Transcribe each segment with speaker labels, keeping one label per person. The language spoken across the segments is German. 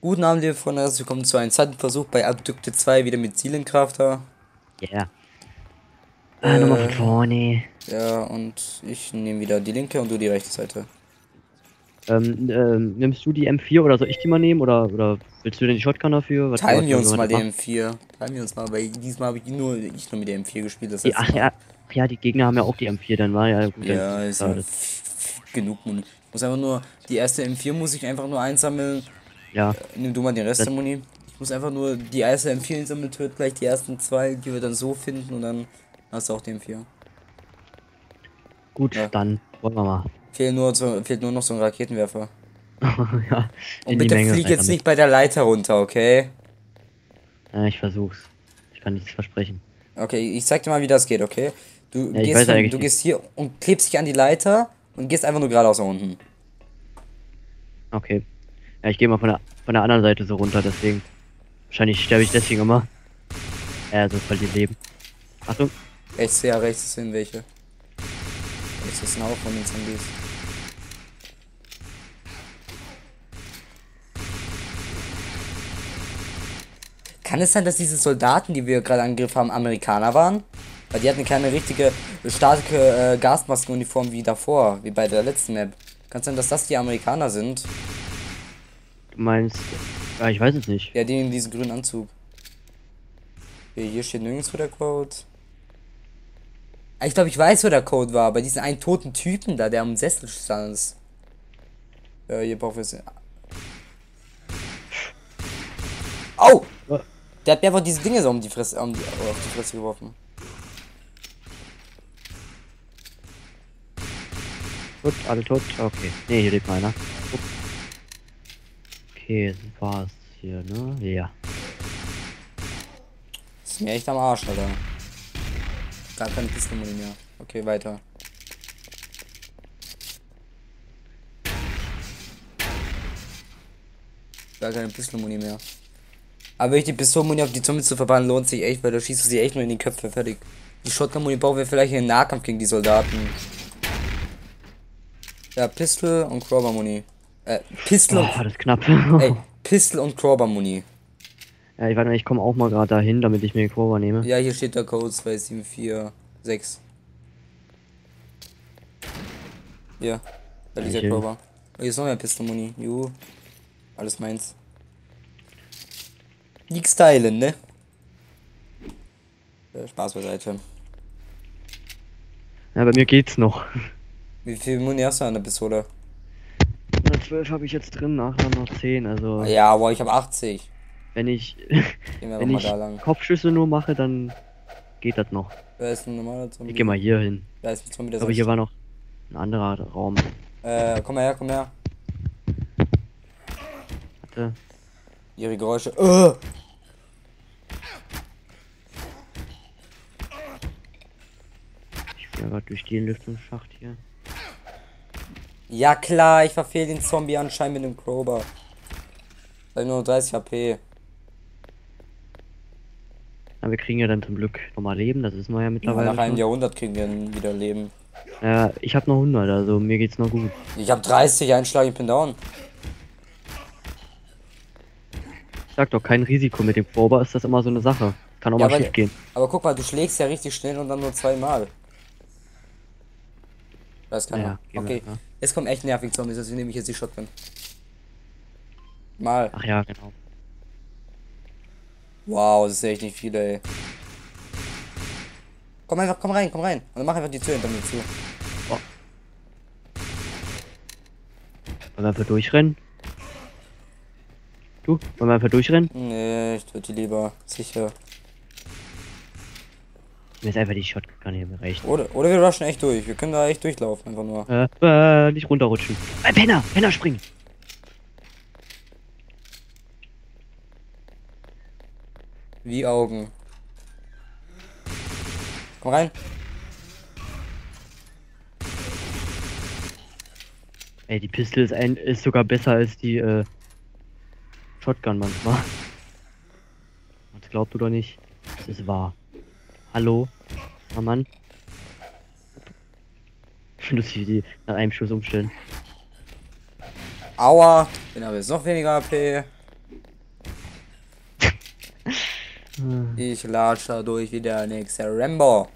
Speaker 1: Guten Abend, liebe Freunde, herzlich willkommen zu einem zweiten Versuch bei Abdukte 2, wieder mit Seelenkrafter.
Speaker 2: Ja. Yeah. Ah,
Speaker 1: Äh.
Speaker 2: nochmal von vorne.
Speaker 1: Ja, und ich nehme wieder die linke und du die rechte Seite.
Speaker 2: Ähm, ähm, nimmst du die M4 oder soll ich die mal nehmen? Oder, oder willst du denn die Shotgun dafür? Was-
Speaker 1: Teilen
Speaker 2: was-
Speaker 1: wir uns mal die
Speaker 2: machen?
Speaker 1: M4. Teilen wir uns mal, weil diesmal habe ich nur, ich nur mit der M4 gespielt. Das
Speaker 2: ach
Speaker 1: Mal.
Speaker 2: ja, ach ja, die Gegner haben ja auch die M4, dann war ja gut.
Speaker 1: Ja, ist
Speaker 2: ja,
Speaker 1: ja genug. Ich muss einfach nur, die erste M4 muss ich einfach nur einsammeln.
Speaker 2: Ja.
Speaker 1: Nimm du mal den Rest
Speaker 2: Das-
Speaker 1: der Muni. Ich muss einfach nur die erste M4 einsammeln, töt gleich die ersten zwei, die wir dann so finden und dann hast du auch die M4.
Speaker 2: gut,
Speaker 1: Ja.
Speaker 2: dann wollen wir mal.
Speaker 1: Fehlt nur, so, fehlt nur noch so ein Raketenwerfer.
Speaker 2: ja,
Speaker 1: Und bitte flieg
Speaker 2: rein
Speaker 1: jetzt
Speaker 2: damit.
Speaker 1: nicht bei der Leiter runter, okay?
Speaker 2: Ja, ich versuch's. Ich kann nichts versprechen.
Speaker 1: Okay, ich zeig dir mal, wie das geht, okay? Du,
Speaker 2: Ja,
Speaker 1: gehst, von, du gehst hier und klebst dich an die Leiter und gehst einfach nur geradeaus nach unten.
Speaker 2: Okay. Ja, ich gehe mal von der, von der anderen Seite so runter, deswegen. Wahrscheinlich sterbe ich deswegen immer. Ja, so verliert Leben. Achtung.
Speaker 1: Rechts, ja, rechts sind welche. Rechts ist Haufen von den Zombies. Kann es sein, dass diese Soldaten, die wir gerade angegriffen haben, Amerikaner waren? Weil die hatten keine richtige starke äh, Gasmaskenuniform wie davor, wie bei der letzten Map. Kann es sein, dass das die Amerikaner sind?
Speaker 2: Du meinst. Ja, ich weiß es nicht.
Speaker 1: Ja, die in diesem grünen Anzug. Okay, hier steht nirgendwo der Code. Ah, Ich glaube, ich weiß, wo der Code war. Bei diesem einen toten Typen da, der am Sessel stand. Ja, hier brauchen wir es. Au!
Speaker 2: Ja.
Speaker 1: Der hat mir einfach diese Dinge so um die Fresse, um die, auf die Fresse geworfen.
Speaker 2: Gut, alle tot. Okay. Ne, hier lebt noch einer. Upp. Okay, das war's hier, ne? Ja.
Speaker 1: Das ist mir echt am Arsch, Alter. Gar keine Pistolen mehr. Okay, weiter. Gar keine Pistolenmuni mehr. Aber wirklich die Pistolenmuni auf die Zombies zu verbannen lohnt sich echt, weil da schießt du sie echt nur in die Köpfe fertig. Die Shotgun-Muni brauchen wir vielleicht in den Nahkampf gegen die Soldaten. Ja, Pistol und Crowbar-Muni. Äh, Pistol
Speaker 2: Oh,
Speaker 1: und...
Speaker 2: das ist knapp.
Speaker 1: Ey, Pistol und Crowbar-Muni.
Speaker 2: ja, ich warte mal, ich komme auch mal gerade dahin, damit ich mir den Kurve nehme.
Speaker 1: Ja, hier steht der Code 2746. Hier, bei dieser
Speaker 2: Dankeschön.
Speaker 1: Crowbar. Oh, hier ist noch mehr Pistolmuni. Juhu. Alles meins. Nix teilen, ne? Äh, Spaß beiseite.
Speaker 2: Ja, bei mir geht's noch.
Speaker 1: Wie viel Muni hast du an der Pistole?
Speaker 2: 12 habe ich jetzt drin, nachher noch 10. Also,
Speaker 1: Ja, boah, ich habe 80.
Speaker 2: wenn ich, wenn ich. Kopfschüsse nur mache, dann geht das noch.
Speaker 1: Da ist ein normaler Zombie.
Speaker 2: Ich geh mal hier hin.
Speaker 1: Da ist ein Zombie, der
Speaker 2: glaube, hier war noch ein anderer Raum.
Speaker 1: Äh, komm mal her, komm her.
Speaker 2: Warte.
Speaker 1: Ihre Geräusche. Äh!
Speaker 2: Ich ja gerade durch den Lüftungsschacht hier.
Speaker 1: Ja klar, ich verfehle den Zombie anscheinend mit dem Crowbar. Weil nur 30 HP.
Speaker 2: Aber wir kriegen ja dann zum Glück nochmal Leben, das wissen wir ja
Speaker 1: Ja,
Speaker 2: mittlerweile.
Speaker 1: nach einem
Speaker 2: schon.
Speaker 1: Jahrhundert kriegen wir dann wieder Leben.
Speaker 2: Ja, ich habe noch 100, also mir geht's noch gut.
Speaker 1: Ich habe 30 Einschlag, ich bin down.
Speaker 2: Ich sag doch, kein Risiko mit dem Prober ist das immer so eine Sache. Kann auch
Speaker 1: Ja,
Speaker 2: mal schief gehen.
Speaker 1: Aber guck mal, du schlägst ja richtig schnell und dann nur zweimal. Weiß keiner.
Speaker 2: Ja, gehen wir,
Speaker 1: okay,
Speaker 2: ja.
Speaker 1: jetzt kommen echt nervig Zombies, deswegen nehme ich jetzt die Shotgun. Mal.
Speaker 2: Ach ja, genau.
Speaker 1: Wow, das ist echt nicht viel, ey. Komm einfach, komm rein, komm rein. Und dann mach einfach die Tür hinter mir zu.
Speaker 2: Wollen wir einfach durchrennen? Du, wollen wir einfach durchrennen?
Speaker 1: Nee, ich töte die lieber. Sicher.
Speaker 2: Mir ist einfach die Shotgun hier gerecht.
Speaker 1: Oder, oder wir rushen echt durch. Wir können da echt durchlaufen, einfach nur.
Speaker 2: Äh, äh, nicht runterrutschen. Äh, Penner! Penner springen!
Speaker 1: Wie Augen. Komm rein.
Speaker 2: Ey, die Pistole ist, ein, ist sogar besser als die äh, Shotgun manchmal. Das glaubt du doch nicht. Das ist wahr. Hallo? Oh Mann. Lustig, wie die nach einem Schuss umstellen.
Speaker 1: Aua. Den habe jetzt noch weniger AP. Ich latsch da durch wie der nächste Rambo.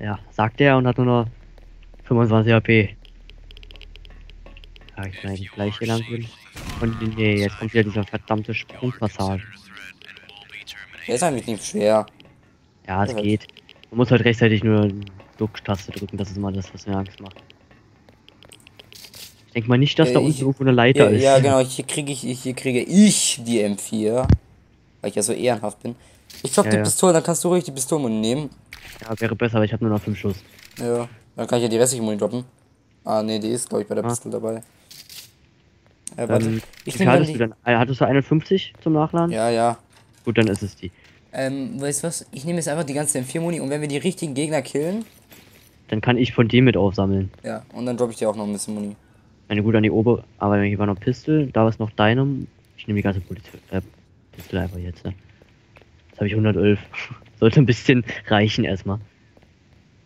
Speaker 2: Ja, sagt er und hat nur noch 25 HP. Ja, ich eigentlich gleich hier lang gehen. Und nee, jetzt kommt wieder dieser verdammte Sprungpassage.
Speaker 1: Der ist eigentlich nicht schwer.
Speaker 2: Ja, es
Speaker 1: Ja.
Speaker 2: geht. Man muss halt rechtzeitig nur Duck-Taste drücken, das ist immer das, was mir Angst macht. Ich denke mal nicht, dass
Speaker 1: Ja,
Speaker 2: da
Speaker 1: ich-
Speaker 2: unten irgendwo eine Leiter
Speaker 1: Ja,
Speaker 2: ist.
Speaker 1: ja, genau, hier kriege ich, hier kriege ich die M4. Weil ich ja so ehrenhaft bin. Ich dropp
Speaker 2: Ja,
Speaker 1: die
Speaker 2: ja.
Speaker 1: Pistole, dann kannst du ruhig die Pistolen nehmen.
Speaker 2: Ja, wäre besser, aber ich habe nur noch 5 Schuss.
Speaker 1: Ja. Dann kann ich ja die restliche Muni droppen. Ah, nee, die ist, glaube ich, bei der
Speaker 2: Ah.
Speaker 1: Pistole dabei. Äh, warte.
Speaker 2: Ähm,
Speaker 1: ich
Speaker 2: wie hattest
Speaker 1: die.
Speaker 2: du dann? Äh, Hattest du 51 zum Nachladen?
Speaker 1: Ja, ja.
Speaker 2: Gut, dann ist es die.
Speaker 1: Ähm, weißt du was? Ich nehme jetzt einfach die ganze M4-Muni und wenn wir die richtigen Gegner killen,
Speaker 2: Dann kann ich von dem mit aufsammeln.
Speaker 1: ja, und dann droppe ich dir auch noch ein bisschen Muni.
Speaker 2: Eine gut an die Ober, aber hier war noch Pistol, da ist noch Dynam. Ich nehme die ganze Polizei, äh, Pistol einfach jetzt. Ne? Jetzt habe ich 111. Sollte ein bisschen reichen erstmal.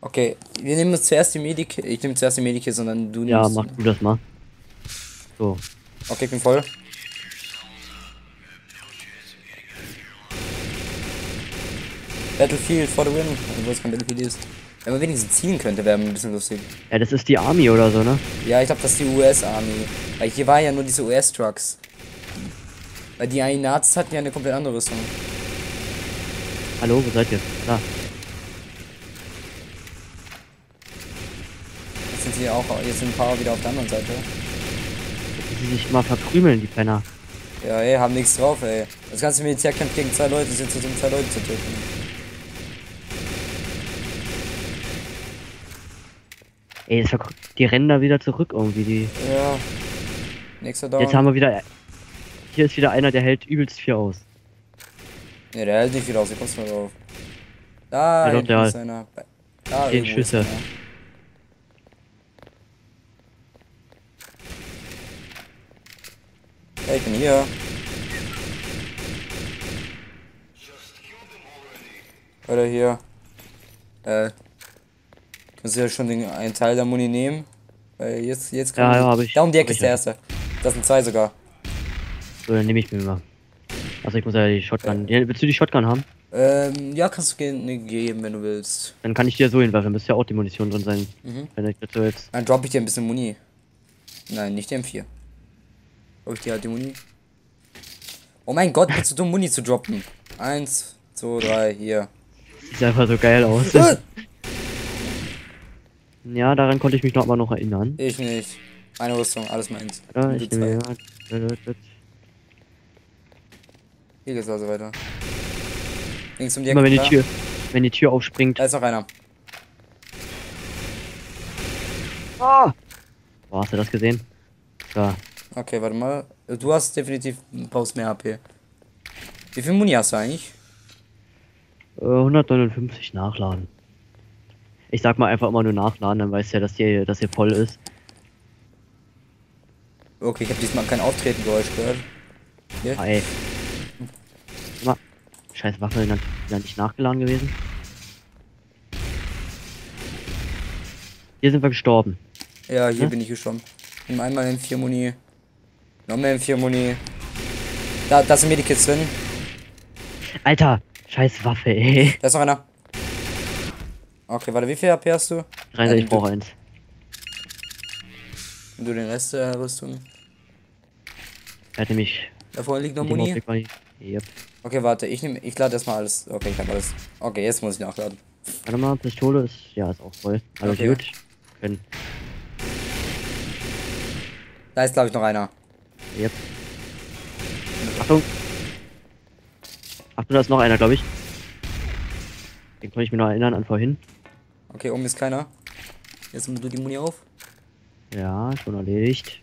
Speaker 1: Okay, wir nehmen uns zuerst die Medik. Ich nehme zuerst die Medik, sondern du nimmst.
Speaker 2: Ja, mach du das mal. So,
Speaker 1: Okay, ich bin voll. Battlefield for the win. Obwohl es kein Battlefield ist. Wenn man wenigstens zielen könnte, wäre ein bisschen lustig.
Speaker 2: ja, das ist die Army oder so, ne?
Speaker 1: Ja, ich glaube, das ist die US-Army. Weil hier war ja nur diese US-Trucks. Weil die Nazis hatten ja eine komplett andere Rüstung.
Speaker 2: Hallo, wo seid ihr? Da.
Speaker 1: Jetzt sind sie auch, jetzt sind ein paar wieder auf der anderen Seite.
Speaker 2: Die sich immer verkrümeln, die Penner.
Speaker 1: Ja, ey, haben nichts drauf, ey. Das ganze Militär kämpft gegen zwei Leute, sind zu um zwei Leute zu töten.
Speaker 2: Ey, verkrü- die rennen da wieder zurück irgendwie. Die.
Speaker 1: Ja. Nächster Down.
Speaker 2: Jetzt haben wir wieder. Hier ist wieder einer, der hält übelst viel aus.
Speaker 1: Ne, der hält nicht viel aus, kommst du mal drauf? Da
Speaker 2: Ja, doch, der
Speaker 1: ist einer. Da
Speaker 2: Zehn
Speaker 1: irgendwo ist
Speaker 2: Schüsse.
Speaker 1: einer. Hey, ich bin hier. Oder hier. Äh. Du ja schon den, einen Teil der Muni nehmen? Weil jetzt, jetzt
Speaker 2: Ja,
Speaker 1: kommen
Speaker 2: ja,
Speaker 1: die-
Speaker 2: hab ich.
Speaker 1: Da um die Ecke ist der
Speaker 2: ja.
Speaker 1: erste. Das sind zwei sogar.
Speaker 2: So, dann nehme ich mir mal. Also ich muss ja die Shotgun. Ja, willst du die Shotgun haben?
Speaker 1: Ähm, ja, kannst du ne, geben, wenn du willst.
Speaker 2: Dann kann ich dir so hinwerfen, müsste ja auch die Munition drin sein.
Speaker 1: Mhm.
Speaker 2: Wenn ich dazu jetzt.
Speaker 1: Dann droppe ich dir ein bisschen Muni. Nein, nicht die M4. Droppe ich dir halt die Muni. Oh mein Gott, bist du dumm, Muni zu droppen? Eins, zwei, drei, hier.
Speaker 2: Sieht einfach so geil aus.
Speaker 1: Äh,
Speaker 2: ja, daran konnte ich mich noch aber noch erinnern.
Speaker 1: ich nicht. Eine Rüstung, alles meins.
Speaker 2: Ja, ich nehme ja.
Speaker 1: Hier geht's also weiter. Links um die
Speaker 2: Immer wenn die? Tür, wenn die Tür aufspringt.
Speaker 1: Da ist noch einer.
Speaker 2: Ah! Boah, hast du das gesehen? Da.
Speaker 1: Okay, warte mal. Du hast definitiv brauchst mehr HP. Wie viel Muni hast du eigentlich?
Speaker 2: Äh, 159 nachladen. Ich sag mal einfach immer nur nachladen, dann weißt du ja, dass hier, dass hier voll ist.
Speaker 1: Okay, ich habe diesmal kein Auftretengeräusch gehört. Hier?
Speaker 2: Ah, ey. Immer. Scheiß Waffe, dann, dann nicht nachgeladen gewesen. Hier sind wir gestorben.
Speaker 1: Ja, hier
Speaker 2: Hm?
Speaker 1: bin ich gestorben. Nimm einmal M4 Muni. Noch mehr M4 Muni. Da, da sind Medikits drin.
Speaker 2: Alter, scheiß Waffe, ey.
Speaker 1: Da ist noch einer. Okay, warte, wie viel HP hast du?
Speaker 2: Rein,
Speaker 1: Ja,
Speaker 2: ich brauche eins.
Speaker 1: nimm du den Rest der Rüstung.
Speaker 2: Er hat nämlich.
Speaker 1: Da vorne liegt noch Muni.
Speaker 2: Yep.
Speaker 1: Okay, warte, ich nehm, ich lade erstmal alles. Okay, ich hab alles. Okay, jetzt muss ich nachladen.
Speaker 2: Warte mal, Pistole ist. Ja, ist auch voll. Also
Speaker 1: Okay.
Speaker 2: gut. Können.
Speaker 1: Da ist, glaube ich, noch einer.
Speaker 2: Yep. Achtung! Achtung, da ist noch einer, glaube ich. Den konnte ich mir noch erinnern an vorhin.
Speaker 1: Okay, oben ist keiner. Jetzt nimm du die Muni auf.
Speaker 2: Ja, schon erledigt.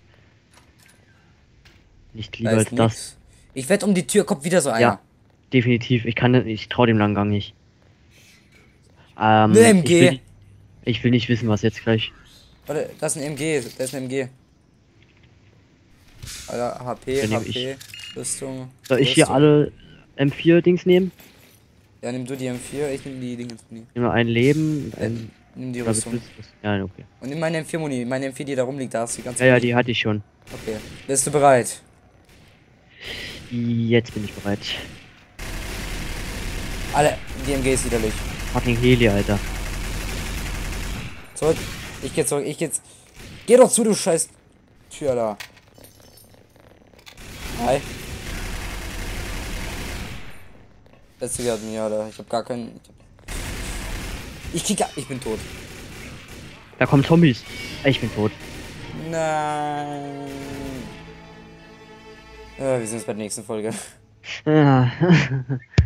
Speaker 2: Nicht
Speaker 1: Da
Speaker 2: lieber
Speaker 1: ist
Speaker 2: als das.
Speaker 1: nix. Ich wette, um die Tür kommt wieder so einer.
Speaker 2: Ja, definitiv. Ich kann, ich traue dem langen Gang nicht. Ähm,
Speaker 1: Ne MG.
Speaker 2: Ich will, ich will nicht wissen, was jetzt gleich.
Speaker 1: Warte, das ist ein MG. Da ist ein MG. Alter, HP, HP, Rüstung.
Speaker 2: Soll ich hier
Speaker 1: Rüstung.
Speaker 2: alle M4-Dings nehmen?
Speaker 1: Ja, nimm du die M4, ich nehm die Dinge. Muni.
Speaker 2: Nimm ein Leben.
Speaker 1: Äh,
Speaker 2: Ein,
Speaker 1: nimm die Rüstung.
Speaker 2: ja, okay.
Speaker 1: Und nimm meine M4 Muni, meine M4, die da rumliegt, da hast du die ganze
Speaker 2: Ja, ja,
Speaker 1: Muni.
Speaker 2: die hatte ich schon.
Speaker 1: Okay. Bist du bereit?
Speaker 2: Jetzt bin ich bereit.
Speaker 1: Alle, die MG ist widerlich.
Speaker 2: Fucking Heli, Alter.
Speaker 1: Zurück. Ich geh zurück. Ich geh. jetzt- Geh doch zu, du scheiß Tür da. Hi. Letzte hat mir, Alter. Ich hab gar keinen. Ich krieg. Ich bin tot.
Speaker 2: Da kommen Zombies. Ich bin tot.
Speaker 1: Nein. Ja, wir sehen uns bei der nächsten Folge.
Speaker 2: Ja.